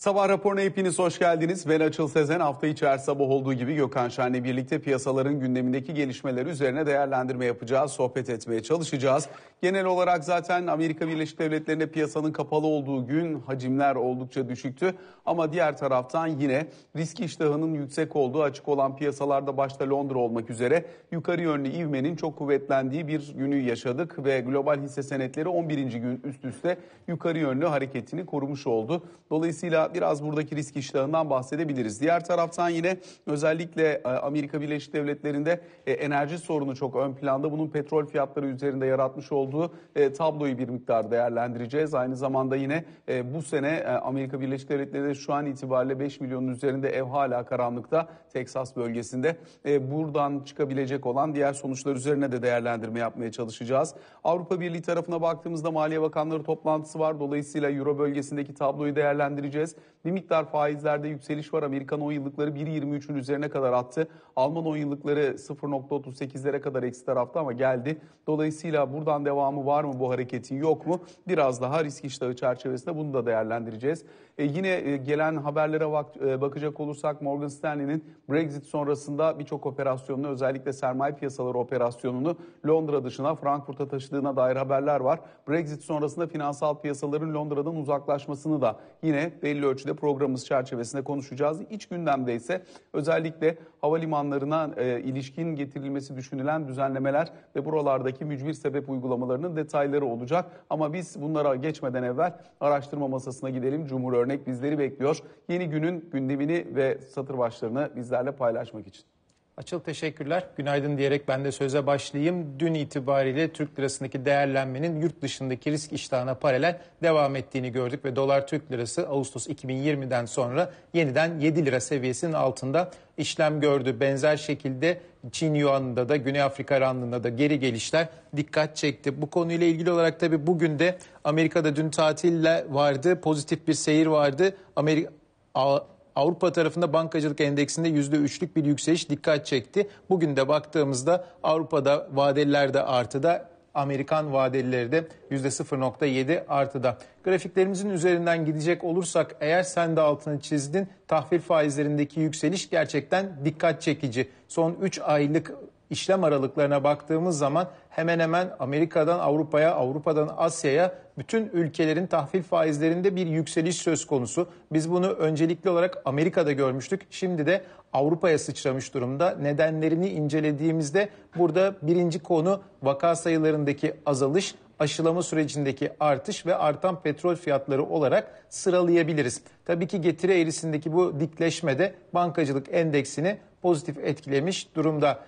Sabah raporuna hepiniz hoş geldiniz. Ben Açıl Sezen. Hafta içi her sabah olduğu gibi Gökhan Şen'le birlikte piyasaların gündemindeki gelişmeleri üzerine değerlendirme yapacağız, sohbet etmeye çalışacağız. Genel olarak zaten Amerika Birleşik Devletleri'nde piyasanın kapalı olduğu gün hacimler oldukça düşüktü. Ama diğer taraftan yine risk iştahının yüksek olduğu açık olan piyasalarda başta Londra olmak üzere yukarı yönlü ivmenin çok kuvvetlendiği bir günü yaşadık ve global hisse senetleri 11. gün üst üste yukarı yönlü hareketini korumuş oldu. Dolayısıyla biraz buradaki risk iştahından bahsedebiliriz. Diğer taraftan yine özellikle e, Amerika Birleşik Devletleri'nde e, enerji sorunu çok ön planda. Bunun petrol fiyatları üzerinde yaratmış olduğu e, tabloyu bir miktar değerlendireceğiz. Aynı zamanda yine bu sene Amerika Birleşik Devletleri'nde şu an itibariyle 5 milyonun üzerinde ev hala karanlıkta Teksas bölgesinde. Buradan çıkabilecek olan diğer sonuçlar üzerine de değerlendirme yapmaya çalışacağız. Avrupa Birliği tarafına baktığımızda Maliye Bakanları toplantısı var. Dolayısıyla Euro bölgesindeki tabloyu değerlendireceğiz. Bir miktar faizlerde yükseliş var. Amerikan 10 yıllıkları 1.23'ün üzerine kadar attı. Alman 10 yıllıkları 0.38'lere kadar eksi tarafta ama geldi. Dolayısıyla buradan devamı var mı bu hareketin yok mu? Biraz daha risk iştahı çerçevesinde bunu da değerlendireceğiz. E, yine e, gelen haberlere bak, e, bakacak olursak Morgan Stanley'nin Brexit sonrasında birçok operasyonunu özellikle sermaye piyasaları operasyonunu Londra dışına Frankfurt'a taşıdığına dair haberler var. Brexit sonrasında finansal piyasaların Londra'dan uzaklaşmasını da yine belli ölçüde programımız çerçevesinde konuşacağız. İç gündemde ise özellikle havalimanlarına e, ilişkin getirilmesi düşünülen düzenlemeler ve buralardaki mücbir sebep uygulamalarının detayları olacak. Ama biz bunlara geçmeden evvel araştırma masasına gidelim. Cumhur Örnek bizleri bekliyor. Yeni günün gündemini ve satır başlarını bizlerle paylaşmak için. Açıl teşekkürler. Günaydın diyerek ben de söze başlayayım. Dün itibariyle Türk lirasındaki değerlenmenin yurt dışındaki risk iştahına paralel devam ettiğini gördük ve dolar Türk lirası Ağustos 2020'den sonra yeniden 7 lira seviyesinin altında işlem gördü. Benzer şekilde Çin Yuan'ında da Güney Afrika Randı'nda da geri gelişler dikkat çekti. Bu konuyla ilgili olarak tabii bugün de Amerika'da dün tatille vardı. Pozitif bir seyir vardı. Amerika Avrupa tarafında bankacılık endeksinde %3'lük bir yükseliş dikkat çekti. Bugün de baktığımızda Avrupa'da vadeliler de artıda, Amerikan vadelileri de %0.7 artıda. Grafiklerimizin üzerinden gidecek olursak eğer sen de altını çizdin tahvil faizlerindeki yükseliş gerçekten dikkat çekici. Son 3 aylık işlem aralıklarına baktığımız zaman hemen hemen Amerika'dan Avrupa'ya, Avrupa'dan Asya'ya bütün ülkelerin tahvil faizlerinde bir yükseliş söz konusu. Biz bunu öncelikli olarak Amerika'da görmüştük. Şimdi de Avrupa'ya sıçramış durumda. Nedenlerini incelediğimizde burada birinci konu vaka sayılarındaki azalış, aşılama sürecindeki artış ve artan petrol fiyatları olarak sıralayabiliriz. Tabii ki getiri eğrisindeki bu dikleşme de bankacılık endeksini pozitif etkilemiş durumda.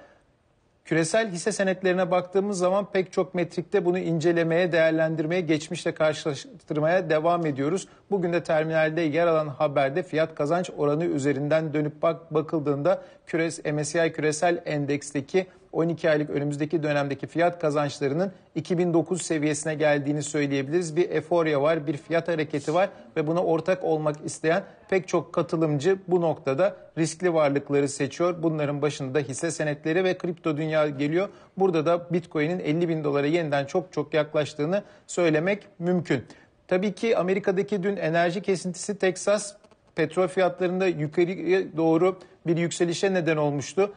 Küresel hisse senetlerine baktığımız zaman pek çok metrikte bunu incelemeye, değerlendirmeye, geçmişle karşılaştırmaya devam ediyoruz. Bugün de terminalde yer alan haberde fiyat kazanç oranı üzerinden dönüp bak bakıldığında küres, MSCI küresel endeksteki 12 aylık önümüzdeki dönemdeki fiyat kazançlarının 2009 seviyesine geldiğini söyleyebiliriz. Bir eforya var, bir fiyat hareketi var ve buna ortak olmak isteyen pek çok katılımcı bu noktada riskli varlıkları seçiyor. Bunların başında hisse senetleri ve kripto dünya geliyor. Burada da Bitcoin'in 50 bin dolara yeniden çok çok yaklaştığını söylemek mümkün. Tabii ki Amerika'daki dün enerji kesintisi Texas petrol fiyatlarında yukarıya doğru bir yükselişe neden olmuştu.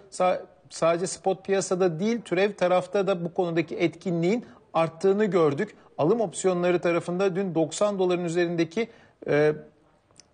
Sa sadece spot piyasada değil türev tarafta da bu konudaki etkinliğin arttığını gördük. Alım opsiyonları tarafında dün 90 doların üzerindeki e,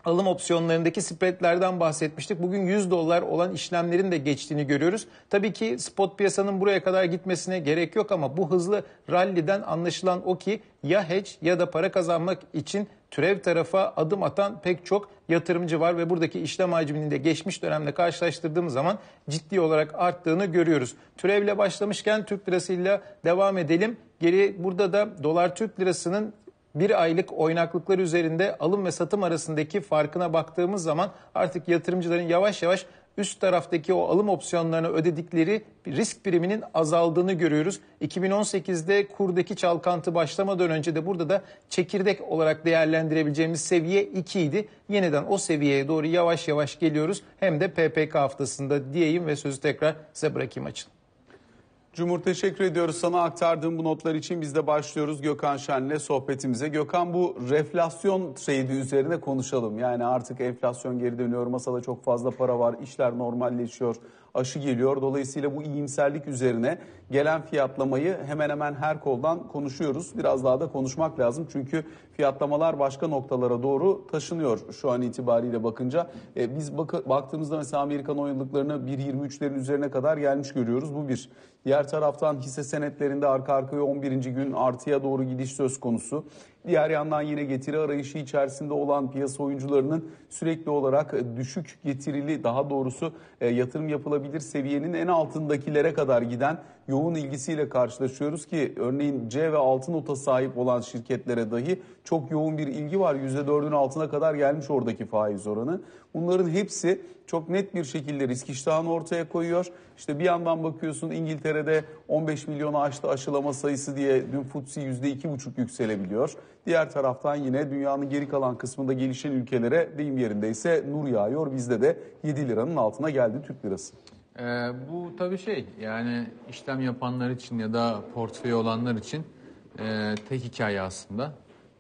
alım opsiyonlarındaki spreadlerden bahsetmiştik. Bugün 100 dolar olan işlemlerin de geçtiğini görüyoruz. Tabii ki spot piyasanın buraya kadar gitmesine gerek yok ama bu hızlı ralliden anlaşılan o ki ya hedge ya da para kazanmak için türev tarafa adım atan pek çok yatırımcı var ve buradaki işlem hacminin de geçmiş dönemde karşılaştırdığımız zaman ciddi olarak arttığını görüyoruz. Türevle başlamışken Türk lirasıyla devam edelim. Geri burada da dolar Türk lirasının bir aylık oynaklıklar üzerinde alım ve satım arasındaki farkına baktığımız zaman artık yatırımcıların yavaş yavaş üst taraftaki o alım opsiyonlarını ödedikleri risk priminin azaldığını görüyoruz. 2018'de kurdaki çalkantı başlamadan önce de burada da çekirdek olarak değerlendirebileceğimiz seviye 2 idi. Yeniden o seviyeye doğru yavaş yavaş geliyoruz. Hem de PPK haftasında diyeyim ve sözü tekrar size bırakayım açın. Cumhur teşekkür ediyoruz sana aktardığım bu notlar için biz de başlıyoruz Gökhan Şen'le sohbetimize. Gökhan bu reflasyon trade üzerine konuşalım. Yani artık enflasyon geri dönüyor, masada çok fazla para var, işler normalleşiyor, aşı geliyor. Dolayısıyla bu iyimserlik üzerine gelen fiyatlamayı hemen hemen her koldan konuşuyoruz. Biraz daha da konuşmak lazım çünkü fiyatlamalar başka noktalara doğru taşınıyor şu an itibariyle bakınca. E, biz bak baktığımızda mesela Amerikan oyunluklarını 1.23'lerin üzerine kadar gelmiş görüyoruz. Bu bir. Diğer taraftan hisse senetlerinde arka arkaya 11. gün artıya doğru gidiş söz konusu. Diğer yandan yine getiri arayışı içerisinde olan piyasa oyuncularının sürekli olarak düşük getirili daha doğrusu e, yatırım yapılabilir seviyenin en altındakilere kadar giden yoğun ilgisiyle karşılaşıyoruz ki örneğin C ve altı nota sahip olan şirketlere dahi çok yoğun bir ilgi var. %4'ün altına kadar gelmiş oradaki faiz oranı. Bunların hepsi çok net bir şekilde risk iştahını ortaya koyuyor. İşte bir yandan bakıyorsun İngiltere'de 15 milyonu aştı aşılama sayısı diye dün FTSE %2,5 yükselebiliyor. Diğer taraftan yine dünyanın geri kalan kısmında gelişen ülkelere deyim yerindeyse nur yağıyor. Bizde de 7 liranın altına geldi Türk lirası. Ee, bu tabii şey yani işlem yapanlar için ya da portföy olanlar için e, tek hikaye aslında.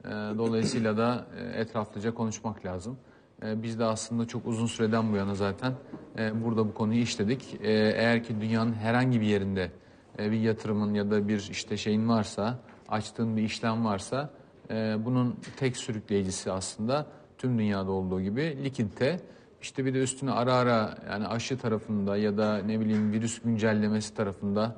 E, dolayısıyla da e, etraflıca konuşmak lazım. E, biz de aslında çok uzun süreden bu yana zaten e, burada bu konuyu işledik. E, eğer ki dünyanın herhangi bir yerinde e, bir yatırımın ya da bir işte şeyin varsa, açtığın bir işlem varsa e, bunun tek sürükleyicisi aslında tüm dünyada olduğu gibi likidite. İşte bir de üstüne ara ara yani aşı tarafında ya da ne bileyim virüs güncellemesi tarafında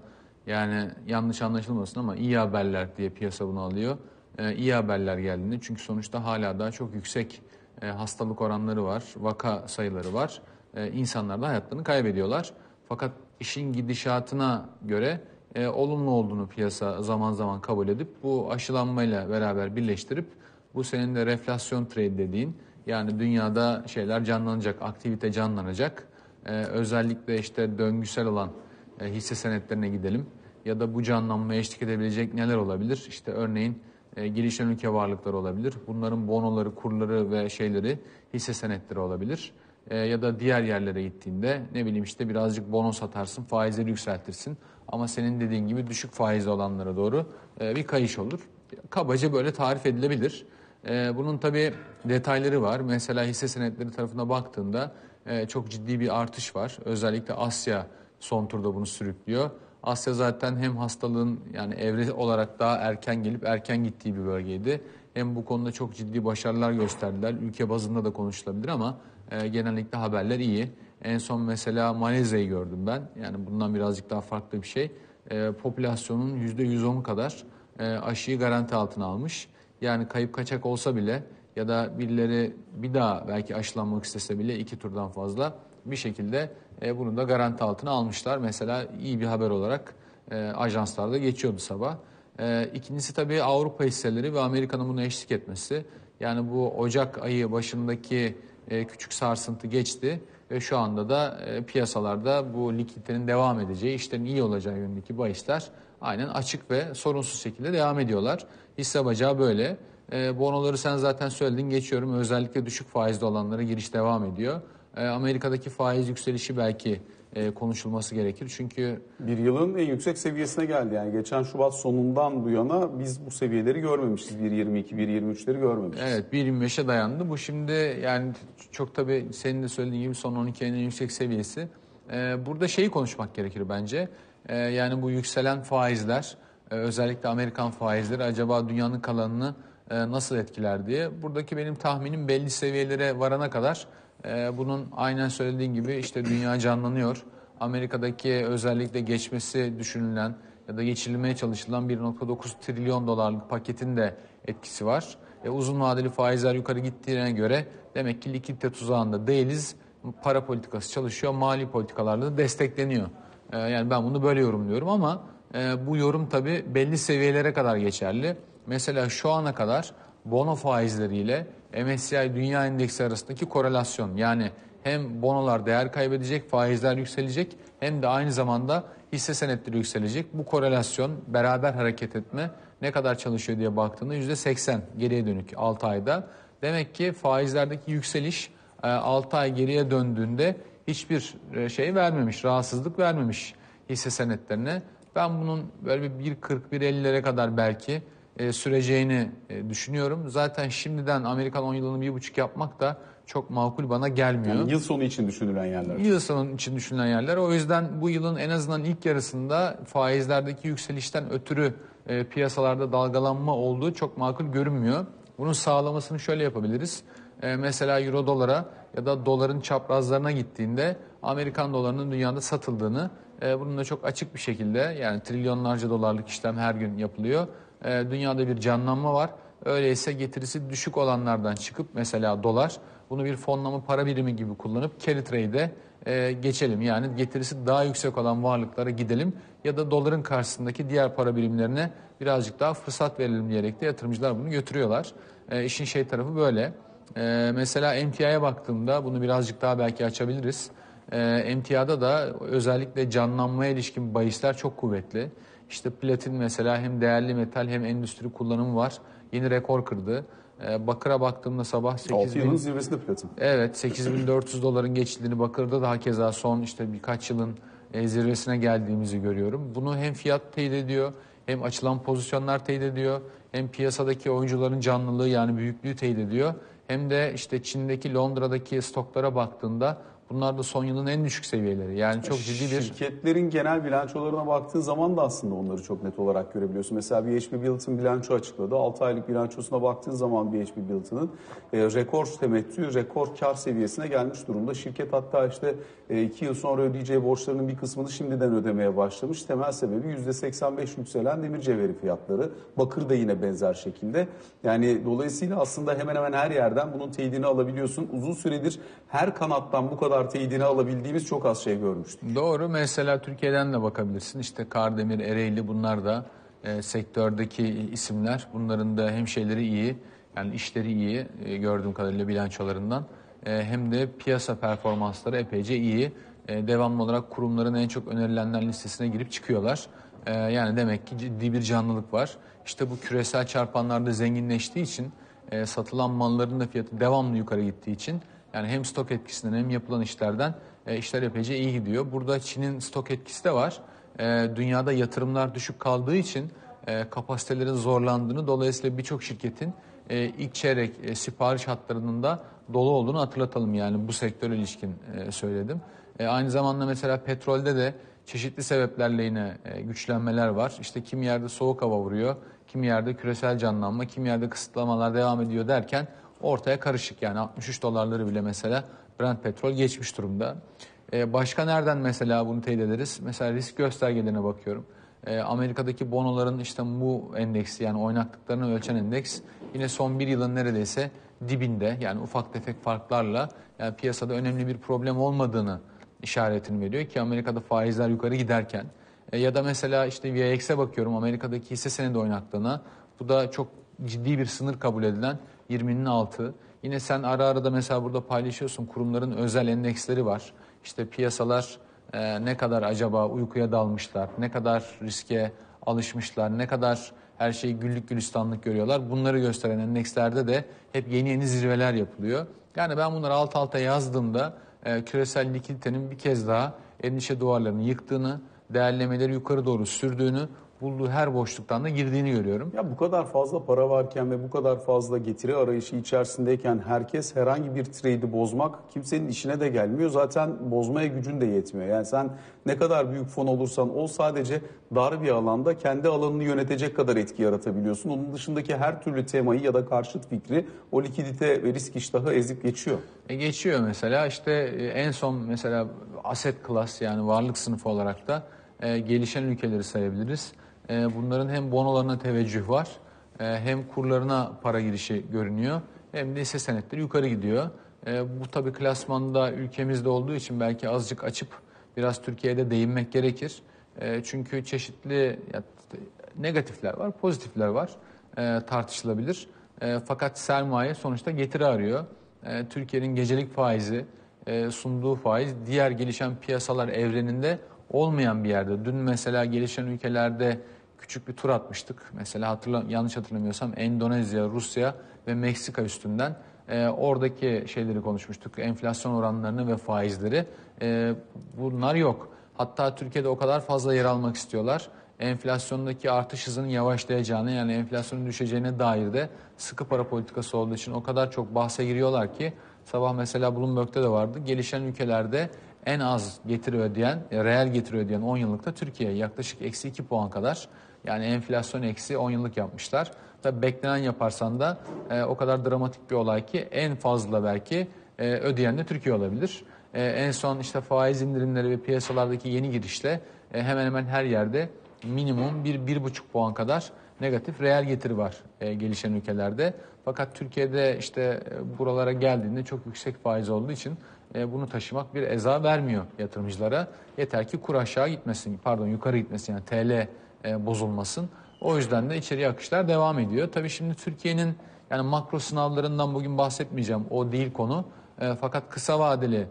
yani yanlış anlaşılmasın ama iyi haberler diye piyasa bunu alıyor. Ee, iyi haberler geldiğinde çünkü sonuçta hala daha çok yüksek e, hastalık oranları var, vaka sayıları var. E, insanlar da hayatlarını kaybediyorlar. Fakat işin gidişatına göre e, olumlu olduğunu piyasa zaman zaman kabul edip bu aşılanmayla beraber birleştirip bu senin de reflasyon trade dediğin yani dünyada şeyler canlanacak, aktivite canlanacak. Ee, özellikle işte döngüsel olan e, hisse senetlerine gidelim. Ya da bu canlanmaya eşlik edebilecek neler olabilir? İşte örneğin e, gelişen ülke varlıkları olabilir. Bunların bonoları, kurları ve şeyleri hisse senetleri olabilir. E, ya da diğer yerlere gittiğinde ne bileyim işte birazcık bono satarsın, faizleri yükseltirsin. Ama senin dediğin gibi düşük faizli olanlara doğru e, bir kayış olur. Kabaca böyle tarif edilebilir. Bunun tabii detayları var. Mesela hisse senetleri tarafına baktığında çok ciddi bir artış var. Özellikle Asya son turda bunu sürüklüyor. Asya zaten hem hastalığın yani evre olarak daha erken gelip erken gittiği bir bölgeydi. Hem bu konuda çok ciddi başarılar gösterdiler. Ülke bazında da konuşulabilir ama e, genellikle haberler iyi. En son mesela Malezya'yı gördüm ben. Yani bundan birazcık daha farklı bir şey. E, popülasyonun %110 kadar e, aşıyı garanti altına almış. Yani kayıp kaçak olsa bile ya da birileri bir daha belki aşılanmak istese bile iki turdan fazla bir şekilde e, bunu da garanti altına almışlar. Mesela iyi bir haber olarak e, ajanslarda geçiyordu sabah. E, ikincisi tabii Avrupa hisseleri ve Amerika'nın buna eşlik etmesi. Yani bu Ocak ayı başındaki e, küçük sarsıntı geçti ve şu anda da e, piyasalarda bu likiditenin devam edeceği, işlerin iyi olacağı yönündeki bahisler aynen açık ve sorunsuz şekilde devam ediyorlar. Hisse bacağı böyle. E, bonoları sen zaten söyledin geçiyorum. Özellikle düşük faizli olanlara giriş devam ediyor. E, Amerika'daki faiz yükselişi belki e, konuşulması gerekir. Çünkü bir yılın en yüksek seviyesine geldi. Yani geçen Şubat sonundan bu yana biz bu seviyeleri görmemişiz. 1.22, 1.23'leri görmemişiz. Evet 1.25'e dayandı. Bu şimdi yani çok tabii senin de söylediğin gibi son 12 ayın en yüksek seviyesi. E, burada şeyi konuşmak gerekir bence. E, yani bu yükselen faizler e, özellikle Amerikan faizleri acaba dünyanın kalanını e, nasıl etkiler diye. Buradaki benim tahminim belli seviyelere varana kadar e, bunun aynen söylediğin gibi işte dünya canlanıyor. Amerika'daki özellikle geçmesi düşünülen ya da geçirilmeye çalışılan 1.9 trilyon dolarlık paketin de etkisi var. E, uzun vadeli faizler yukarı gittiğine göre demek ki likidite tuzağında değiliz. Para politikası çalışıyor, mali politikalarla da destekleniyor. E, yani ben bunu böyle yorumluyorum ama e, bu yorum tabii belli seviyelere kadar geçerli. Mesela şu ana kadar bono faizleriyle MSCI Dünya Endeksi arasındaki korelasyon yani hem bonolar değer kaybedecek, faizler yükselecek hem de aynı zamanda hisse senetleri yükselecek. Bu korelasyon beraber hareket etme ne kadar çalışıyor diye baktığında %80 geriye dönük 6 ayda. Demek ki faizlerdeki yükseliş 6 e, ay geriye döndüğünde hiçbir e, şey vermemiş, rahatsızlık vermemiş hisse senetlerine. Ben bunun böyle bir 1.40-1.50'lere kadar belki e, süreceğini e, düşünüyorum. Zaten şimdiden Amerikan 10 yılını bir buçuk yapmak da çok makul bana gelmiyor. Yani yıl sonu için düşünülen yerler. Yıl sonu için düşünülen yerler. O yüzden bu yılın en azından ilk yarısında faizlerdeki yükselişten ötürü e, piyasalarda dalgalanma olduğu çok makul görünmüyor. Bunun sağlamasını şöyle yapabiliriz. E, mesela euro dolara ya da doların çaprazlarına gittiğinde Amerikan dolarının dünyada satıldığını e, bunun da çok açık bir şekilde yani trilyonlarca dolarlık işlem her gün yapılıyor. E, dünyada bir canlanma var. Öyleyse getirisi düşük olanlardan çıkıp mesela dolar bunu bir fonlama para birimi gibi kullanıp carry trade'e e, geçelim. Yani getirisi daha yüksek olan varlıklara gidelim ya da doların karşısındaki diğer para birimlerine birazcık daha fırsat verelim diyerek de yatırımcılar bunu götürüyorlar. E, işin şey tarafı böyle. E, mesela emtiaya baktığımda bunu birazcık daha belki açabiliriz. E, emtiyada da özellikle canlanmaya ilişkin bahisler çok kuvvetli. İşte platin mesela hem değerli metal hem endüstri kullanımı var. Yeni rekor kırdı. E, Bakır'a baktığımda sabah 6 8 yılın bin, zirvesinde platin. evet 8400 doların geçildiğini Bakır'da daha keza son işte birkaç yılın e, zirvesine geldiğimizi görüyorum. Bunu hem fiyat teyit ediyor hem açılan pozisyonlar teyit ediyor hem piyasadaki oyuncuların canlılığı yani büyüklüğü teyit ediyor. Hem de işte Çin'deki Londra'daki stoklara baktığında bunlar da son yılın en düşük seviyeleri. Yani çok ciddi bir Şirketlerin genel bilançolarına baktığın zaman da aslında onları çok net olarak görebiliyorsun. Mesela BHP Billiton bilanço açıkladı. 6 aylık bilançosuna baktığın zaman BHP Billiton'ın e, rekor temettü, rekor kar seviyesine gelmiş durumda. Şirket hatta işte 2 yıl sonra ödeyeceği borçlarının bir kısmını şimdiden ödemeye başlamış. Temel sebebi %85 yükselen demir cevheri fiyatları. Bakır da yine benzer şekilde. Yani dolayısıyla aslında hemen hemen her yerden bunun teyidini alabiliyorsun. Uzun süredir her kanattan bu kadar teyidini alabildiğimiz çok az şey görmüştük. Doğru. Mesela Türkiye'den de bakabilirsin. İşte Kardemir, Ereğli bunlar da e, sektördeki isimler. Bunların da hem şeyleri iyi, yani işleri iyi e, gördüğüm kadarıyla bilançolarından. E, hem de piyasa performansları epeyce iyi. E, devamlı olarak kurumların en çok önerilenler listesine girip çıkıyorlar. E, yani demek ki ciddi bir canlılık var. İşte bu küresel çarpanlarda zenginleştiği için e, satılan malların da fiyatı devamlı yukarı gittiği için yani hem stok etkisinden hem yapılan işlerden e, işler epeyce iyi gidiyor. Burada Çin'in stok etkisi de var. E, dünyada yatırımlar düşük kaldığı için e, kapasitelerin zorlandığını dolayısıyla birçok şirketin e, ilk çeyrek e, sipariş hatlarının da dolu olduğunu hatırlatalım. Yani bu sektöre ilişkin e, söyledim. E, aynı zamanda mesela petrolde de çeşitli sebeplerle yine e, güçlenmeler var. İşte kim yerde soğuk hava vuruyor, kim yerde küresel canlanma, kim yerde kısıtlamalar devam ediyor derken ortaya karışık yani 63 dolarları bile mesela Brent petrol geçmiş durumda. Ee, başka nereden mesela bunu teyit ederiz? Mesela risk göstergelerine bakıyorum. Ee, Amerika'daki bonoların işte bu endeksi yani oynaklıklarını ölçen endeks yine son bir yılın neredeyse dibinde yani ufak tefek farklarla yani piyasada önemli bir problem olmadığını işaretini veriyor ki Amerika'da faizler yukarı giderken e, ya da mesela işte VX'e bakıyorum Amerika'daki hisse senedi oynaklığına bu da çok ciddi bir sınır kabul edilen 20'nin altı. Yine sen ara ara da mesela burada paylaşıyorsun kurumların özel endeksleri var. İşte piyasalar e, ne kadar acaba uykuya dalmışlar, ne kadar riske alışmışlar, ne kadar her şeyi güllük gülistanlık görüyorlar. Bunları gösteren endekslerde de hep yeni yeni zirveler yapılıyor. Yani ben bunları alt alta yazdığımda e, küresel likiditenin bir kez daha endişe duvarlarını yıktığını, değerlemeleri yukarı doğru sürdüğünü, bulduğu her boşluktan da girdiğini görüyorum. Ya bu kadar fazla para varken ve bu kadar fazla getiri arayışı içerisindeyken herkes herhangi bir trade'i bozmak kimsenin işine de gelmiyor. Zaten bozmaya gücün de yetmiyor. Yani sen ne kadar büyük fon olursan ol sadece dar bir alanda kendi alanını yönetecek kadar etki yaratabiliyorsun. Onun dışındaki her türlü temayı ya da karşıt fikri o likidite ve risk iştahı ezip geçiyor. E geçiyor mesela işte e, en son mesela asset class yani varlık sınıfı olarak da e, gelişen ülkeleri sayabiliriz. E, bunların hem bonolarına teveccüh var e, hem kurlarına para girişi görünüyor hem de hisse senetleri yukarı gidiyor. E, bu tabii klasmanda ülkemizde olduğu için belki azıcık açıp biraz Türkiye'de değinmek gerekir. E, çünkü çeşitli negatifler var, pozitifler var tartışılabilir. Fakat sermaye sonuçta getiri arıyor. Türkiye'nin gecelik faizi, e, sunduğu faiz diğer gelişen piyasalar evreninde olmayan bir yerde. Dün mesela gelişen ülkelerde küçük bir tur atmıştık. Mesela hatırla, yanlış hatırlamıyorsam Endonezya, Rusya ve Meksika üstünden e, oradaki şeyleri konuşmuştuk. Enflasyon oranlarını ve faizleri. E, bunlar yok. Hatta Türkiye'de o kadar fazla yer almak istiyorlar. enflasyondaki artış hızının yavaşlayacağını yani enflasyonun düşeceğine dair de sıkı para politikası olduğu için o kadar çok bahse giriyorlar ki sabah mesela Bloomberg'de de vardı. Gelişen ülkelerde en az getiri ödeyen, e, reel getiri ödeyen 10 yıllıkta Türkiye yaklaşık eksi 2 puan kadar. Yani enflasyon eksi 10 yıllık yapmışlar. Tabii beklenen yaparsan da e, o kadar dramatik bir olay ki en fazla belki e, ödeyen de Türkiye olabilir. E, en son işte faiz indirimleri ve piyasalardaki yeni girişle e, hemen hemen her yerde minimum bir, bir buçuk puan kadar negatif reel getiri var e, gelişen ülkelerde. Fakat Türkiye'de işte e, buralara geldiğinde çok yüksek faiz olduğu için e, bunu taşımak bir eza vermiyor yatırımcılara. Yeter ki kur aşağı gitmesin, pardon yukarı gitmesin yani TL e, bozulmasın. O yüzden de içeriye akışlar devam ediyor. Tabii şimdi Türkiye'nin yani makro sınavlarından bugün bahsetmeyeceğim. O değil konu. E, fakat kısa vadeli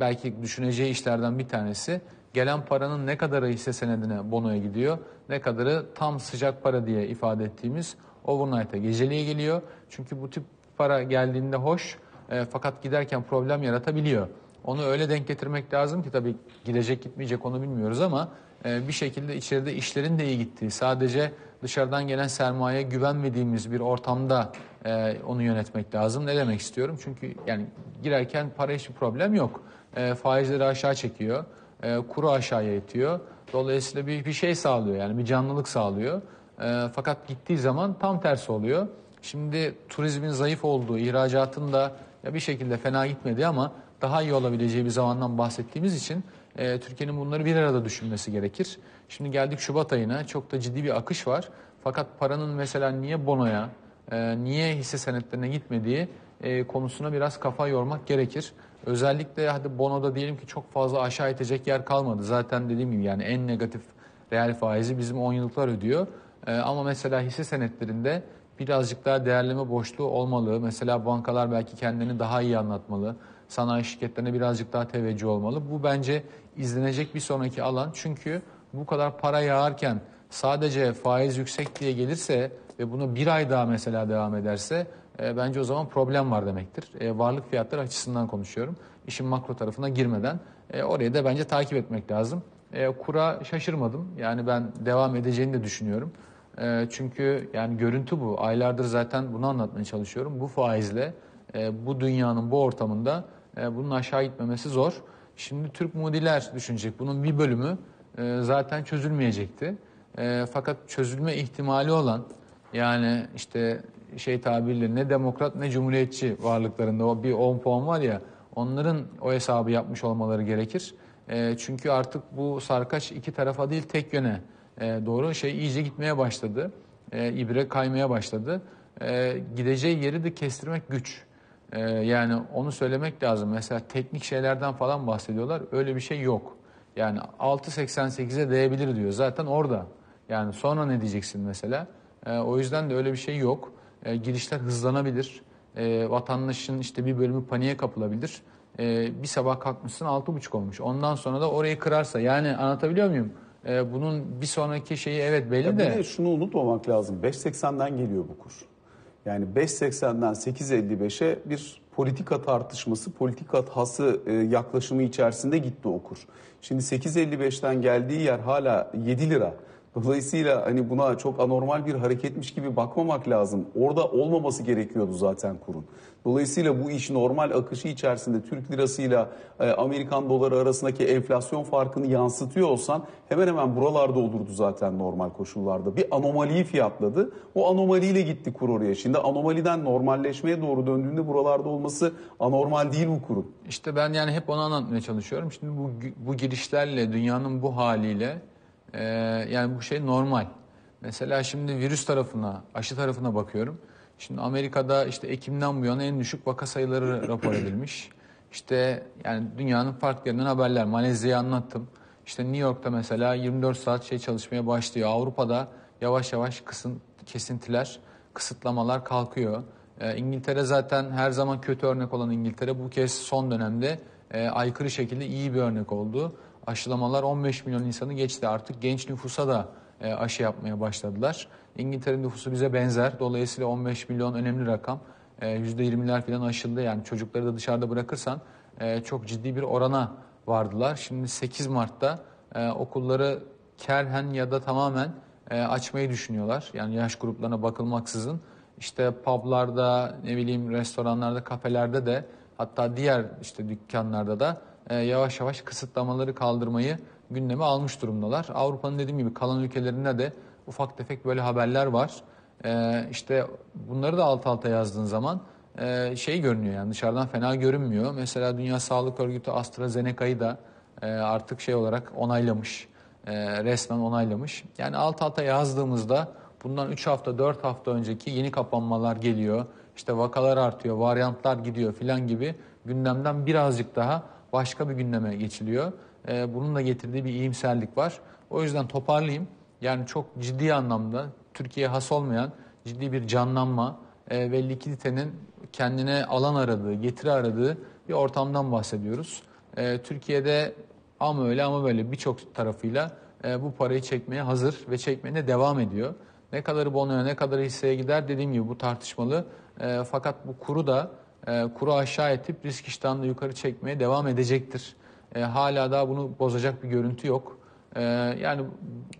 belki düşüneceği işlerden bir tanesi gelen paranın ne kadarı hisse senedine bonoya gidiyor, ne kadarı tam sıcak para diye ifade ettiğimiz overnight'a geceliğe geliyor. Çünkü bu tip para geldiğinde hoş e, fakat giderken problem yaratabiliyor. Onu öyle denk getirmek lazım ki tabii gidecek gitmeyecek onu bilmiyoruz ama e, bir şekilde içeride işlerin de iyi gittiği, sadece dışarıdan gelen sermaye güvenmediğimiz bir ortamda e, onu yönetmek lazım. Ne demek istiyorum? Çünkü yani girerken para hiçbir problem yok. E, faizleri aşağı çekiyor, e, kuru aşağıya itiyor. Dolayısıyla bir, bir şey sağlıyor yani bir canlılık sağlıyor. E, fakat gittiği zaman tam tersi oluyor. Şimdi turizmin zayıf olduğu, ihracatın da ya bir şekilde fena gitmedi ama daha iyi olabileceği bir zamandan bahsettiğimiz için e, Türkiye'nin bunları bir arada düşünmesi gerekir. Şimdi geldik Şubat ayına çok da ciddi bir akış var. Fakat paranın mesela niye bonoya, e, niye hisse senetlerine gitmediği e, konusuna biraz kafa yormak gerekir. Özellikle hadi bonoda diyelim ki çok fazla aşağı itecek yer kalmadı. Zaten dediğim gibi yani en negatif reel faizi bizim 10 yıllıklar ödüyor. E, ama mesela hisse senetlerinde birazcık daha değerleme boşluğu olmalı. Mesela bankalar belki kendini daha iyi anlatmalı. Sanayi şirketlerine birazcık daha teveccüh olmalı. Bu bence izlenecek bir sonraki alan. Çünkü bu kadar para yağarken sadece faiz yüksek diye gelirse ve bunu bir ay daha mesela devam ederse e, bence o zaman problem var demektir. E, varlık fiyatları açısından konuşuyorum. İşin makro tarafına girmeden e, orayı da bence takip etmek lazım. E, kura şaşırmadım. Yani ben devam edeceğini de düşünüyorum. E, çünkü yani görüntü bu. Aylardır zaten bunu anlatmaya çalışıyorum. Bu faizle e, bu dünyanın bu ortamında e, bunun aşağı gitmemesi zor. Şimdi Türk mudiler düşünecek. Bunun bir bölümü e, zaten çözülmeyecekti. E, fakat çözülme ihtimali olan yani işte şey tabirle ne demokrat ne cumhuriyetçi varlıklarında o bir 10 puan var ya onların o hesabı yapmış olmaları gerekir. E, çünkü artık bu sarkaç iki tarafa değil tek yöne e, doğru şey iyice gitmeye başladı. E, ibre kaymaya başladı. E, gideceği yeri de kestirmek güç. Yani onu söylemek lazım. Mesela teknik şeylerden falan bahsediyorlar. Öyle bir şey yok. Yani 6.88'e değebilir diyor. Zaten orada. Yani sonra ne diyeceksin mesela? O yüzden de öyle bir şey yok. Girişler hızlanabilir. Vatandaşın işte bir bölümü paniğe kapılabilir. Bir sabah kalkmışsın 6.5 olmuş. Ondan sonra da orayı kırarsa yani anlatabiliyor muyum? E, bunun bir sonraki şeyi evet belli Ya de. bir de şunu unutmamak lazım. 5.80'den geliyor bu kur. Yani 5.80'den 8.55'e bir politika tartışması, politika hası e, yaklaşımı içerisinde gitti o kur. Şimdi 8.55'ten geldiği yer hala 7 lira. Dolayısıyla hani buna çok anormal bir hareketmiş gibi bakmamak lazım. Orada olmaması gerekiyordu zaten kurun. Dolayısıyla bu iş normal akışı içerisinde Türk lirasıyla e, Amerikan doları arasındaki enflasyon farkını yansıtıyor olsan hemen hemen buralarda olurdu zaten normal koşullarda. Bir anomaliyi fiyatladı. O anomaliyle gitti kur oraya. Şimdi anomaliden normalleşmeye doğru döndüğünde buralarda olması anormal değil bu kurun. İşte ben yani hep onu anlatmaya çalışıyorum. Şimdi bu bu girişlerle dünyanın bu haliyle e, yani bu şey normal. Mesela şimdi virüs tarafına, aşı tarafına bakıyorum. Şimdi Amerika'da işte Ekim'den bu yana en düşük vaka sayıları rapor edilmiş. İşte yani dünyanın farklı yerinden haberler. Malezya'yı anlattım. İşte New York'ta mesela 24 saat şey çalışmaya başlıyor. Avrupa'da yavaş yavaş kısın, kesintiler, kısıtlamalar kalkıyor. Ee, İngiltere zaten her zaman kötü örnek olan İngiltere bu kez son dönemde e, aykırı şekilde iyi bir örnek oldu. Aşılamalar 15 milyon insanı geçti. Artık genç nüfusa da e, aşı yapmaya başladılar. İngiltere nüfusu bize benzer. Dolayısıyla 15 milyon önemli rakam. E, %20'ler falan aşıldı. Yani çocukları da dışarıda bırakırsan e, çok ciddi bir orana vardılar. Şimdi 8 Mart'ta e, okulları kerhen ya da tamamen e, açmayı düşünüyorlar. Yani yaş gruplarına bakılmaksızın. İşte publarda, ne bileyim restoranlarda, kafelerde de hatta diğer işte dükkanlarda da e, yavaş yavaş kısıtlamaları kaldırmayı gündeme almış durumdalar. Avrupa'nın dediğim gibi kalan ülkelerinde de ufak tefek böyle haberler var. E, işte bunları da alt alta yazdığın zaman e, şey görünüyor yani dışarıdan fena görünmüyor. Mesela Dünya Sağlık Örgütü AstraZeneca'yı da e, artık şey olarak onaylamış. Resmen onaylamış. Yani alt alta yazdığımızda bundan 3 hafta 4 hafta önceki yeni kapanmalar geliyor. İşte vakalar artıyor, varyantlar gidiyor filan gibi gündemden birazcık daha başka bir gündeme geçiliyor. E, bunun da getirdiği bir iyimserlik var. O yüzden toparlayayım. Yani çok ciddi anlamda Türkiye'ye has olmayan ciddi bir canlanma e, ve likiditenin kendine alan aradığı, getiri aradığı bir ortamdan bahsediyoruz. E, Türkiye'de ama öyle ama böyle birçok tarafıyla e, bu parayı çekmeye hazır ve çekmeye de devam ediyor. Ne kadarı bonoya ne kadarı hisseye gider dediğim gibi bu tartışmalı. E, fakat bu kuru da e, kuru aşağı etip risk iştahını yukarı çekmeye devam edecektir. E, hala daha bunu bozacak bir görüntü yok. E, yani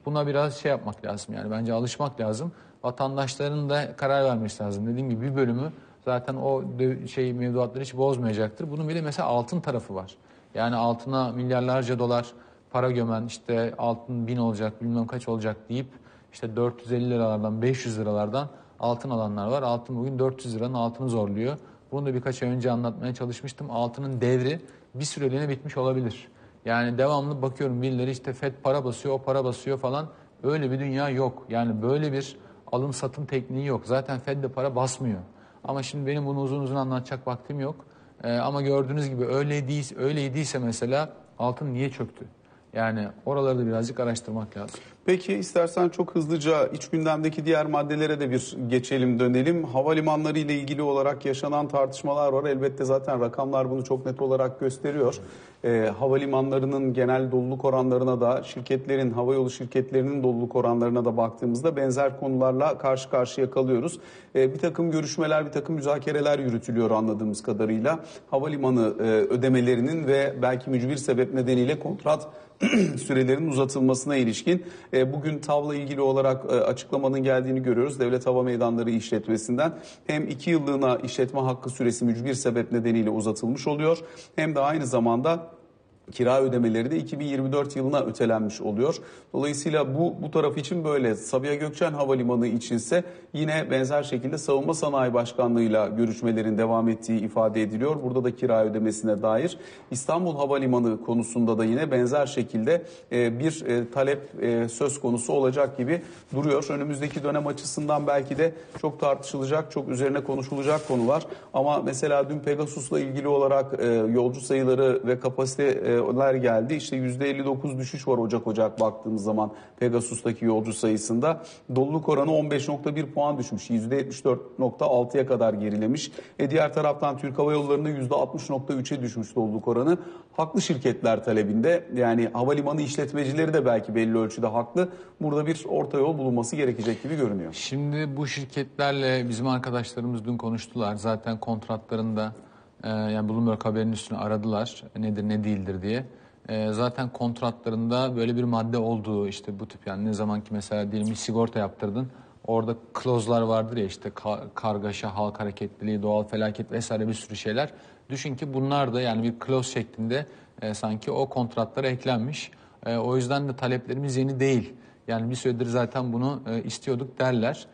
buna biraz şey yapmak lazım yani bence alışmak lazım. Vatandaşların da karar vermesi lazım. Dediğim gibi bir bölümü zaten o şey mevduatları hiç bozmayacaktır. Bunun bir de mesela altın tarafı var. Yani altına milyarlarca dolar para gömen işte altın bin olacak bilmem kaç olacak deyip işte 450 liralardan 500 liralardan altın alanlar var. Altın bugün 400 liranın altını zorluyor. Bunu da birkaç ay önce anlatmaya çalışmıştım. Altının devri bir süreliğine bitmiş olabilir. Yani devamlı bakıyorum birileri işte FED para basıyor, o para basıyor falan. Öyle bir dünya yok. Yani böyle bir alım satım tekniği yok. Zaten Fed de para basmıyor. Ama şimdi benim bunu uzun uzun anlatacak vaktim yok. Ee, ama gördüğünüz gibi öyleydi, öyleydiyse mesela altın niye çöktü? Yani oraları da birazcık araştırmak lazım. Peki istersen çok hızlıca iç gündemdeki diğer maddelere de bir geçelim dönelim. Havalimanları ile ilgili olarak yaşanan tartışmalar var. Elbette zaten rakamlar bunu çok net olarak gösteriyor. E, havalimanlarının genel doluluk oranlarına da şirketlerin, havayolu şirketlerinin doluluk oranlarına da baktığımızda benzer konularla karşı karşıya kalıyoruz. E, bir takım görüşmeler, bir takım müzakereler yürütülüyor anladığımız kadarıyla. Havalimanı e, ödemelerinin ve belki mücbir sebep nedeniyle kontrat sürelerinin uzatılmasına ilişkin e, bugün TAV'la ilgili olarak e, açıklamanın geldiğini görüyoruz. Devlet Hava Meydanları işletmesinden hem iki yıllığına işletme hakkı süresi mücbir sebep nedeniyle uzatılmış oluyor hem de aynı zamanda kira ödemeleri de 2024 yılına ötelenmiş oluyor. Dolayısıyla bu bu taraf için böyle. Sabiha Gökçen Havalimanı içinse yine benzer şekilde Savunma Sanayi Başkanlığı'yla görüşmelerin devam ettiği ifade ediliyor. Burada da kira ödemesine dair. İstanbul Havalimanı konusunda da yine benzer şekilde e, bir e, talep e, söz konusu olacak gibi duruyor. Önümüzdeki dönem açısından belki de çok tartışılacak, çok üzerine konuşulacak konular. Ama mesela dün Pegasus'la ilgili olarak yolcu sayıları ve kapasite haberler geldi. İşte %59 düşüş var Ocak Ocak baktığımız zaman Pegasus'taki yolcu sayısında. Doluluk oranı 15.1 puan düşmüş. %74.6'ya kadar gerilemiş. E diğer taraftan Türk Hava Yolları'nda %60.3'e düşmüş doluluk oranı. Haklı şirketler talebinde. Yani havalimanı işletmecileri de belki belli ölçüde haklı. Burada bir orta yol bulunması gerekecek gibi görünüyor. Şimdi bu şirketlerle bizim arkadaşlarımız dün konuştular. Zaten kontratlarında ee, yani Bloomberg haberinin üstüne aradılar nedir ne değildir diye. Ee, zaten kontratlarında böyle bir madde olduğu işte bu tip yani ne zaman ki mesela diyelim bir sigorta yaptırdın orada klozlar vardır ya işte kargaşa, halk hareketliliği, doğal felaket vesaire bir sürü şeyler. Düşün ki bunlar da yani bir kloz şeklinde e, sanki o kontratlara eklenmiş. E, o yüzden de taleplerimiz yeni değil. Yani bir süredir zaten bunu e, istiyorduk derler.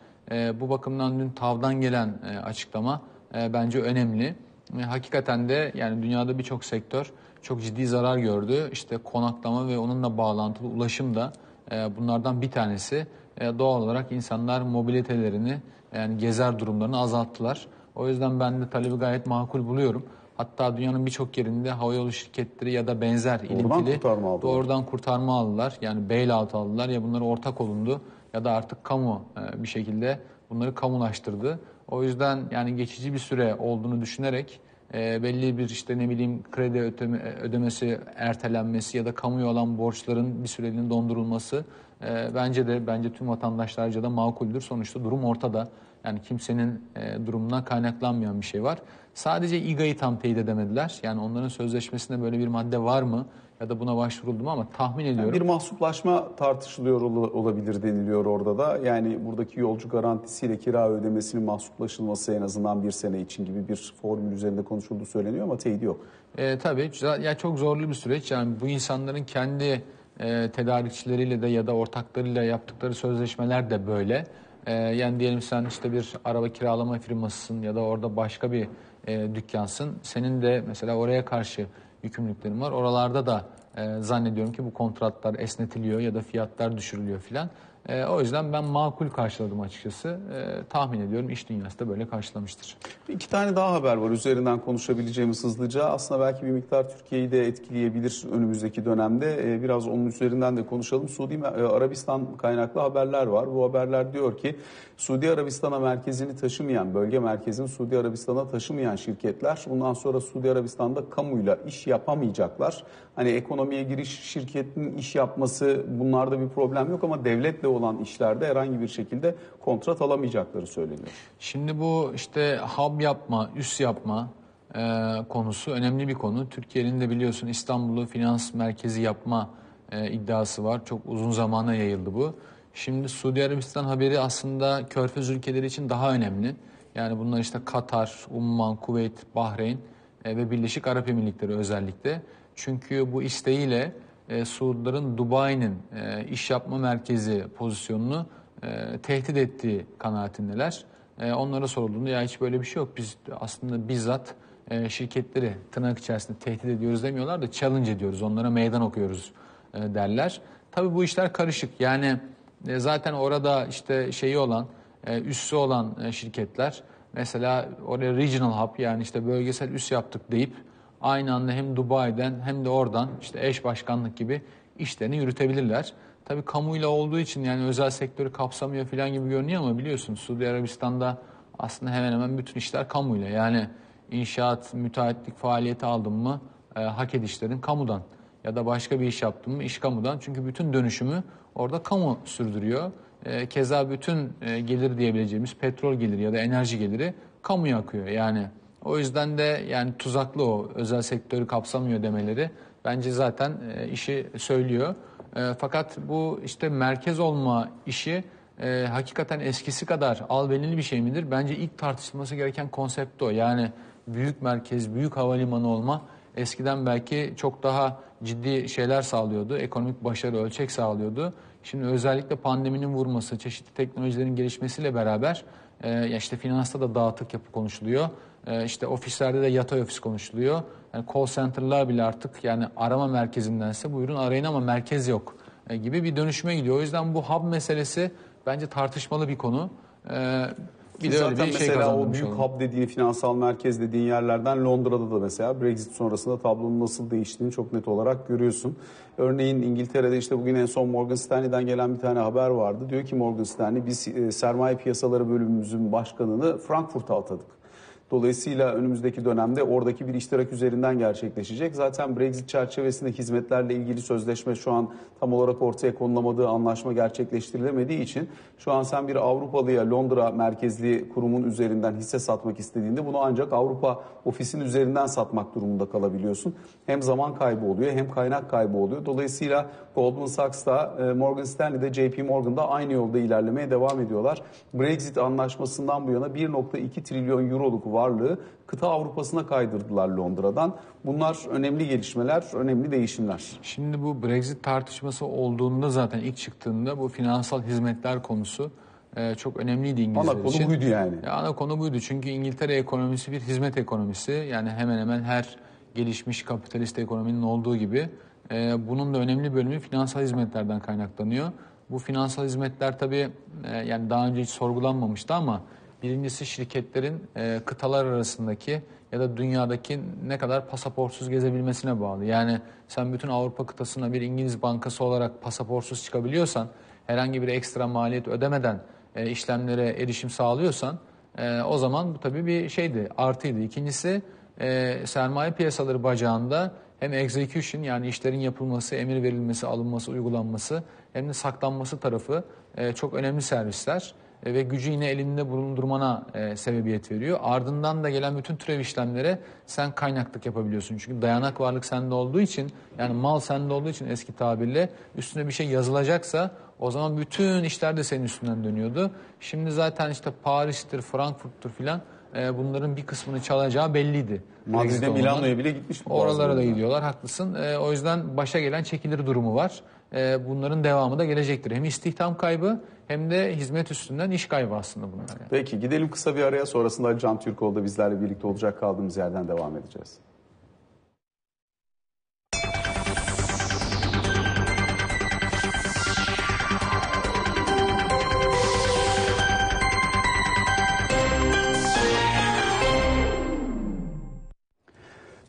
Bu bakımdan dün TAV'dan gelen açıklama bence önemli. E, hakikaten de yani dünyada birçok sektör çok ciddi zarar gördü. İşte konaklama ve onunla bağlantılı ulaşım da e, bunlardan bir tanesi. E, doğal olarak insanlar mobilitelerini yani gezer durumlarını azalttılar. O yüzden ben de talebi gayet makul buluyorum. Hatta dünyanın birçok yerinde havayolu şirketleri ya da benzer doğrudan ilintili kurtarma aldılar. doğrudan kurtarma aldılar. Yani bailout aldılar ya bunları ortak olundu ya da artık kamu bir şekilde bunları kamulaştırdı. O yüzden yani geçici bir süre olduğunu düşünerek e, belli bir işte ne bileyim kredi ödeme, ödemesi ertelenmesi ya da kamuya olan borçların bir süreliğine dondurulması e, bence de bence tüm vatandaşlarca da makuldür. Sonuçta durum ortada. Yani kimsenin e, durumundan kaynaklanmayan bir şey var. Sadece İGA'yı tam teyit edemediler. Yani onların sözleşmesinde böyle bir madde var mı? Ya da buna başvuruldu mu ama tahmin ediyorum. Bir mahsuplaşma tartışılıyor ol- olabilir deniliyor orada da. Yani buradaki yolcu garantisiyle kira ödemesinin mahsuplaşılması en azından bir sene için gibi bir formül üzerinde konuşulduğu söyleniyor ama teyidi yok. E, tabii ya çok zorlu bir süreç. Yani bu insanların kendi e, tedarikçileriyle de ya da ortaklarıyla yaptıkları sözleşmeler de böyle. E, yani diyelim sen işte bir araba kiralama firmasısın ya da orada başka bir e, dükkansın. Senin de mesela oraya karşı yükümlülüklerin var. Oralarda da e, zannediyorum ki bu kontratlar esnetiliyor ya da fiyatlar düşürülüyor filan. E, o yüzden ben makul karşıladım açıkçası. E, tahmin ediyorum iş dünyası da böyle karşılamıştır. İki tane daha haber var üzerinden konuşabileceğimiz hızlıca. Aslında belki bir miktar Türkiye'yi de etkileyebilir önümüzdeki dönemde. E, biraz onun üzerinden de konuşalım. Suudi e, Arabistan kaynaklı haberler var. Bu haberler diyor ki Suudi Arabistan'a merkezini taşımayan, bölge merkezini Suudi Arabistan'a taşımayan şirketler bundan sonra Suudi Arabistan'da kamuyla iş yapamayacaklar. Hani ekonomiye giriş şirketin iş yapması bunlarda bir problem yok ama devletle olan işlerde herhangi bir şekilde kontrat alamayacakları söyleniyor. Şimdi bu işte hub yapma, üs yapma e, konusu önemli bir konu. Türkiye'nin de biliyorsun İstanbul'u finans merkezi yapma e, iddiası var. Çok uzun zamana yayıldı bu. Şimdi Suudi Arabistan haberi aslında Körfez ülkeleri için daha önemli. Yani bunlar işte Katar, Umman, Kuveyt, Bahreyn ve Birleşik Arap Emirlikleri özellikle. Çünkü bu isteğiyle e, Suudların Dubai'nin e, iş yapma merkezi pozisyonunu e, tehdit ettiği kanaatindeler. E, onlara sorulduğunda ya hiç böyle bir şey yok. Biz aslında bizzat e, şirketleri tırnak içerisinde tehdit ediyoruz demiyorlar da challenge ediyoruz. Onlara meydan okuyoruz e, derler. Tabii bu işler karışık. Yani e, zaten orada işte şeyi olan, e, üssü olan e, şirketler mesela oraya regional hub yani işte bölgesel üs yaptık deyip aynı anda hem Dubai'den hem de oradan işte eş başkanlık gibi işlerini yürütebilirler. Tabii kamuyla olduğu için yani özel sektörü kapsamıyor falan gibi görünüyor ama biliyorsun Suudi Arabistan'da aslında hemen hemen bütün işler kamuyla. Yani inşaat, müteahhitlik faaliyeti aldın mı e, hak edişlerin kamudan ya da başka bir iş yaptın mı iş kamudan. Çünkü bütün dönüşümü orada kamu sürdürüyor. E, keza bütün e, gelir diyebileceğimiz petrol geliri ya da enerji geliri kamuya akıyor. Yani o yüzden de yani tuzaklı o özel sektörü kapsamıyor demeleri bence zaten e, işi söylüyor. Fakat bu işte merkez olma işi hakikaten eskisi kadar albenili bir şey midir? Bence ilk tartışılması gereken konsept o. Yani büyük merkez, büyük havalimanı olma eskiden belki çok daha ciddi şeyler sağlıyordu. Ekonomik başarı, ölçek sağlıyordu. Şimdi özellikle pandeminin vurması, çeşitli teknolojilerin gelişmesiyle beraber e, işte finansta da dağıtık yapı konuşuluyor. E, işte ofislerde de yatay ofis konuşuluyor. Yani call center'lar bile artık yani arama merkezindense buyurun arayın ama merkez yok e, gibi bir dönüşüme gidiyor. O yüzden bu hub meselesi bence tartışmalı bir konu. E, bir de Zaten bir şey mesela o büyük olalım. hub dediğin, finansal merkez dediğin yerlerden Londra'da da mesela Brexit sonrasında tablonun nasıl değiştiğini çok net olarak görüyorsun. Örneğin İngiltere'de işte bugün en son Morgan Stanley'den gelen bir tane haber vardı. Diyor ki Morgan Stanley biz e, sermaye piyasaları bölümümüzün başkanını Frankfurt'a atadık. Dolayısıyla önümüzdeki dönemde oradaki bir iştirak üzerinden gerçekleşecek. Zaten Brexit çerçevesinde hizmetlerle ilgili sözleşme şu an tam olarak ortaya konulamadığı anlaşma gerçekleştirilemediği için şu an sen bir Avrupalıya Londra merkezli kurumun üzerinden hisse satmak istediğinde bunu ancak Avrupa ofisin üzerinden satmak durumunda kalabiliyorsun. Hem zaman kaybı oluyor hem kaynak kaybı oluyor. Dolayısıyla Goldman Sachs'ta, e, Morgan Stanley'de, JP Morgan'da aynı yolda ilerlemeye devam ediyorlar. Brexit anlaşmasından bu yana 1.2 trilyon euroluk varlığı kıta Avrupa'sına kaydırdılar Londra'dan. Bunlar önemli gelişmeler, önemli değişimler. Şimdi bu Brexit tartışması olduğunda zaten ilk çıktığında bu finansal hizmetler konusu e, çok önemliydi İngilizler ana için. Ana konu buydu yani. Ya, ana konu buydu çünkü İngiltere ekonomisi bir hizmet ekonomisi. Yani hemen hemen her gelişmiş kapitalist ekonominin olduğu gibi e, bunun da önemli bölümü finansal hizmetlerden kaynaklanıyor. Bu finansal hizmetler tabii e, yani daha önce hiç sorgulanmamıştı ama Birincisi şirketlerin e, kıtalar arasındaki ya da dünyadaki ne kadar pasaportsuz gezebilmesine bağlı. Yani sen bütün Avrupa kıtasına bir İngiliz bankası olarak pasaportsuz çıkabiliyorsan, herhangi bir ekstra maliyet ödemeden e, işlemlere erişim sağlıyorsan, e, o zaman bu tabii bir şeydi, artıydı. İkincisi e, sermaye piyasaları bacağında hem execution yani işlerin yapılması, emir verilmesi, alınması, uygulanması hem de saklanması tarafı e, çok önemli servisler. E, ve gücü yine elinde bulundurmana e, sebebiyet veriyor. Ardından da gelen bütün türev işlemlere sen kaynaklık yapabiliyorsun. Çünkü dayanak varlık sende olduğu için yani mal sende olduğu için eski tabirle üstüne bir şey yazılacaksa o zaman bütün işler de senin üstünden dönüyordu. Şimdi zaten işte Paris'tir, Frankfurt'tur filan e, bunların bir kısmını çalacağı belliydi. Madrid'e. Milano'ya bile gitmiş. Oralara da gidiyorlar haklısın. E, o yüzden başa gelen çekilir durumu var. E, bunların devamı da gelecektir. Hem istihdam kaybı hem de hizmet üstünden iş kaybı aslında bunlar. Yani. Peki gidelim kısa bir araya sonrasında Can Türkoğlu da bizlerle birlikte olacak kaldığımız yerden devam edeceğiz.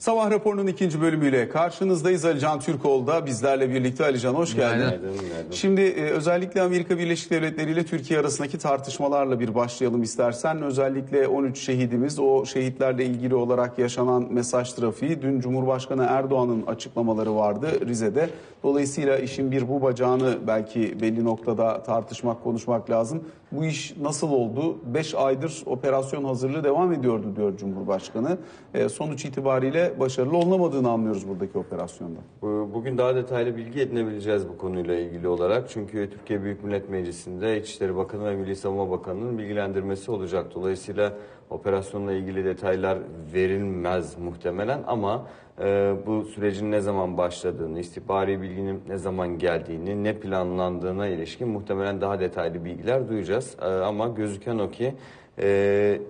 Sabah raporunun ikinci bölümüyle karşınızdayız. Ali Can Türkoğlu da bizlerle birlikte. Ali Can hoş geldin. Günaydın. Şimdi e, özellikle Amerika Birleşik Devletleri ile Türkiye arasındaki tartışmalarla bir başlayalım istersen. Özellikle 13 şehidimiz, o şehitlerle ilgili olarak yaşanan mesaj trafiği. Dün Cumhurbaşkanı Erdoğan'ın açıklamaları vardı Rize'de. Dolayısıyla işin bir bu bacağını belki belli noktada tartışmak, konuşmak lazım. Bu iş nasıl oldu? 5 aydır operasyon hazırlığı devam ediyordu diyor Cumhurbaşkanı. E, sonuç itibariyle başarılı olunamadığını anlıyoruz buradaki operasyonda. Bu- Bugün daha detaylı bilgi edinebileceğiz bu konuyla ilgili olarak. Çünkü Türkiye Büyük Millet Meclisi'nde İçişleri Bakanı ve Milli Savunma Bakanı'nın bilgilendirmesi olacak. Dolayısıyla operasyonla ilgili detaylar verilmez muhtemelen ama e, bu sürecin ne zaman başladığını, istihbari bilginin ne zaman geldiğini, ne planlandığına ilişkin muhtemelen daha detaylı bilgiler duyacağız. E, ama gözüken o ki e,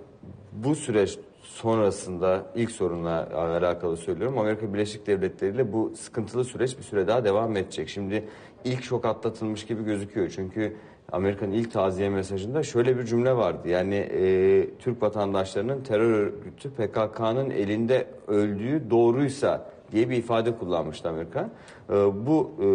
bu süreç sonrasında ilk sorunla alakalı söylüyorum. Amerika Birleşik Devletleri ile bu sıkıntılı süreç bir süre daha devam edecek. Şimdi ilk şok atlatılmış gibi gözüküyor. Çünkü Amerika'nın ilk taziye mesajında şöyle bir cümle vardı. Yani e, Türk vatandaşlarının terör örgütü PKK'nın elinde öldüğü doğruysa diye bir ifade kullanmıştı Amerika. E, bu e,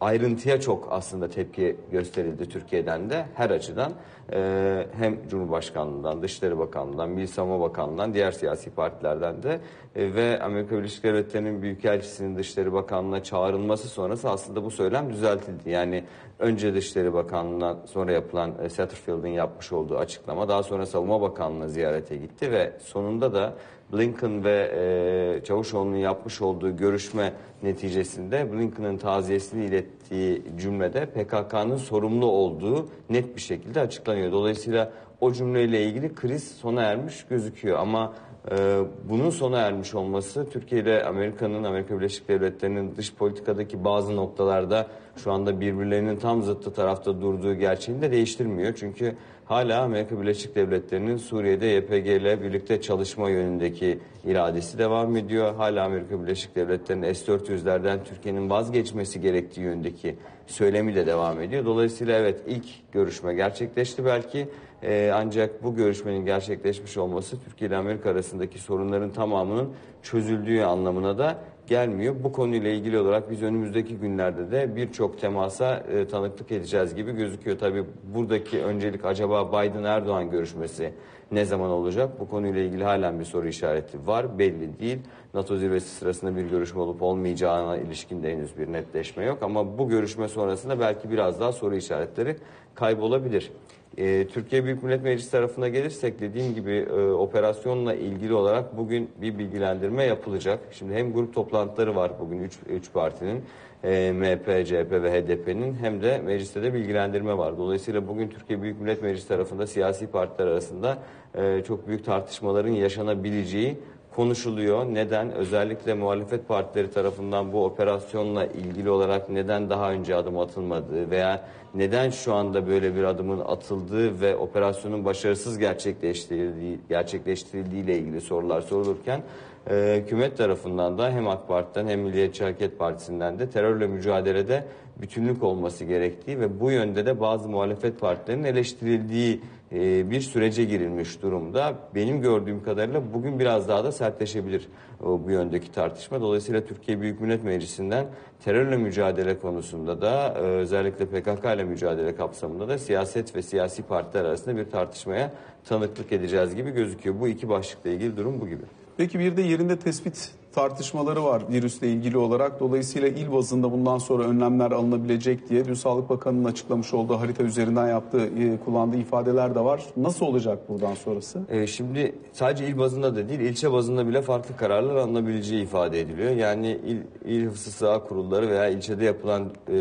ayrıntıya çok aslında tepki gösterildi Türkiye'den de her açıdan. Ee, hem Cumhurbaşkanlığından, Dışişleri Bakanlığından, Milli Savunma Bakanlığından, diğer siyasi partilerden de e, ve Amerika Birleşik Devletleri'nin Büyükelçisi'nin Dışişleri Bakanlığı'na çağrılması sonrası aslında bu söylem düzeltildi. Yani önce Dışişleri Bakanlığı'na sonra yapılan e, Satterfield'in yapmış olduğu açıklama daha sonra Savunma Bakanlığı'na ziyarete gitti ve sonunda da Blinken ve e, Çavuşoğlu'nun yapmış olduğu görüşme neticesinde Blinken'ın taziyesini ilettiği cümlede PKK'nın sorumlu olduğu net bir şekilde açıklanıyor. Dolayısıyla o cümleyle ilgili kriz sona ermiş gözüküyor ama e, bunun sona ermiş olması Türkiye ile Amerika'nın, Amerika Birleşik Devletleri'nin dış politikadaki bazı noktalarda şu anda birbirlerinin tam zıttı tarafta durduğu gerçeğini de değiştirmiyor. Çünkü hala Amerika Birleşik Devletleri'nin Suriye'de YPG ile birlikte çalışma yönündeki iradesi devam ediyor. Hala Amerika Birleşik Devletleri'nin S-400'lerden Türkiye'nin vazgeçmesi gerektiği yöndeki söylemi de devam ediyor. Dolayısıyla evet ilk görüşme gerçekleşti belki. Ee, ancak bu görüşmenin gerçekleşmiş olması Türkiye ile Amerika arasındaki sorunların tamamının çözüldüğü anlamına da gelmiyor. Bu konuyla ilgili olarak biz önümüzdeki günlerde de birçok temasa e, tanıklık edeceğiz gibi gözüküyor. Tabii buradaki öncelik acaba Biden-Erdoğan görüşmesi ne zaman olacak? Bu konuyla ilgili halen bir soru işareti var. Belli değil. NATO zirvesi sırasında bir görüşme olup olmayacağına ilişkin de henüz bir netleşme yok. Ama bu görüşme sonrasında belki biraz daha soru işaretleri kaybolabilir. Ee, Türkiye Büyük Millet Meclisi tarafına gelirsek dediğim gibi e, operasyonla ilgili olarak bugün bir bilgilendirme yapılacak. Şimdi hem grup toplantıları var bugün 3 partinin e, MHP, CHP ve HDP'nin hem de mecliste de bilgilendirme var. Dolayısıyla bugün Türkiye Büyük Millet Meclisi tarafında siyasi partiler arasında e, çok büyük tartışmaların yaşanabileceği konuşuluyor. Neden? Özellikle muhalefet partileri tarafından bu operasyonla ilgili olarak neden daha önce adım atılmadığı veya neden şu anda böyle bir adımın atıldığı ve operasyonun başarısız gerçekleştirildiği, gerçekleştirildiği ile ilgili sorular sorulurken e, hükümet tarafından da hem AK Parti'den hem Milliyetçi Hareket Partisi'nden de terörle mücadelede bütünlük olması gerektiği ve bu yönde de bazı muhalefet partilerinin eleştirildiği e, bir sürece girilmiş durumda. Benim gördüğüm kadarıyla bugün biraz daha da sertleşebilir o, bu yöndeki tartışma. Dolayısıyla Türkiye Büyük Millet Meclisi'nden terörle mücadele konusunda da e, özellikle PKK ile mücadele kapsamında da siyaset ve siyasi partiler arasında bir tartışmaya tanıklık edeceğiz gibi gözüküyor. Bu iki başlıkla ilgili durum bu gibi. Peki bir de yerinde tespit tartışmaları var virüsle ilgili olarak. Dolayısıyla il bazında bundan sonra önlemler alınabilecek diye dün Sağlık Bakanı'nın açıklamış olduğu harita üzerinden yaptığı, e, kullandığı ifadeler de var. Nasıl olacak buradan sonrası? Ee, şimdi sadece il bazında da değil, ilçe bazında bile farklı kararlar alınabileceği ifade ediliyor. Yani il, il hıfzı sığa kurulları veya ilçede yapılan e,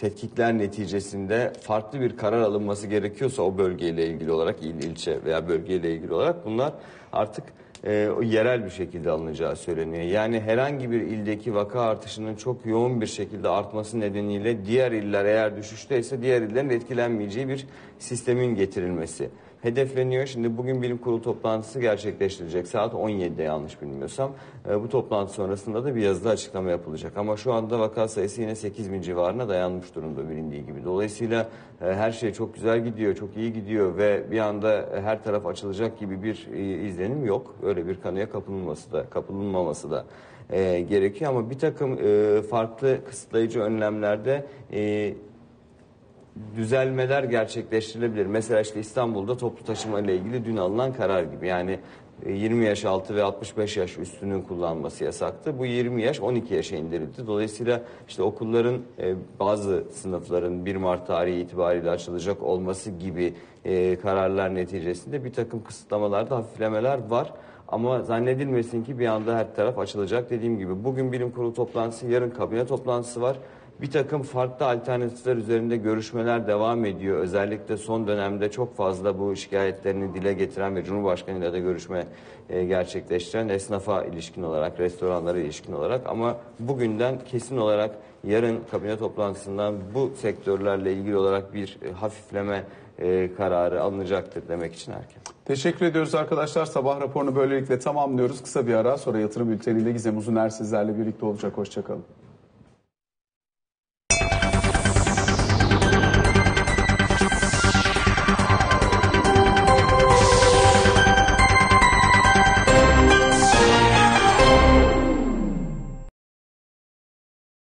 tetkikler neticesinde farklı bir karar alınması gerekiyorsa o bölgeyle ilgili olarak, il, ilçe veya bölgeyle ilgili olarak bunlar artık e, yerel bir şekilde alınacağı söyleniyor. Yani herhangi bir ildeki vaka artışının çok yoğun bir şekilde artması nedeniyle diğer iller eğer düşüşteyse diğer illerin etkilenmeyeceği bir sistemin getirilmesi hedefleniyor. Şimdi bugün bilim kurulu toplantısı gerçekleştirilecek saat 17'de yanlış bilmiyorsam. E, bu toplantı sonrasında da bir yazıda açıklama yapılacak. Ama şu anda vaka sayısı yine 8 bin civarına dayanmış durumda bilindiği gibi. Dolayısıyla e, her şey çok güzel gidiyor, çok iyi gidiyor ve bir anda e, her taraf açılacak gibi bir e, izlenim yok. Öyle bir kanıya kapılınması da, kapılınmaması da e, gerekiyor. Ama bir takım e, farklı kısıtlayıcı önlemlerde e, düzelmeler gerçekleştirilebilir. Mesela işte İstanbul'da toplu taşıma ile ilgili dün alınan karar gibi. Yani e, 20 yaş altı ve 65 yaş üstünün kullanması yasaktı. Bu 20 yaş 12 yaşa indirildi. Dolayısıyla işte okulların e, bazı sınıfların 1 Mart tarihi itibariyle açılacak olması gibi e, kararlar neticesinde bir takım kısıtlamalarda hafiflemeler var. Ama zannedilmesin ki bir anda her taraf açılacak. Dediğim gibi bugün bilim kurulu toplantısı, yarın kabine toplantısı var. Bir takım farklı alternatifler üzerinde görüşmeler devam ediyor. Özellikle son dönemde çok fazla bu şikayetlerini dile getiren ve Cumhurbaşkanı ile de görüşme e, gerçekleştiren esnafa ilişkin olarak, restoranlara ilişkin olarak ama bugünden kesin olarak yarın kabine toplantısından bu sektörlerle ilgili olarak bir e, hafifleme e, kararı alınacaktır demek için erken. Teşekkür ediyoruz arkadaşlar. Sabah raporunu böylelikle tamamlıyoruz. Kısa bir ara sonra yatırım bülteniyle Gizem Uzuner sizlerle birlikte olacak. Hoşçakalın.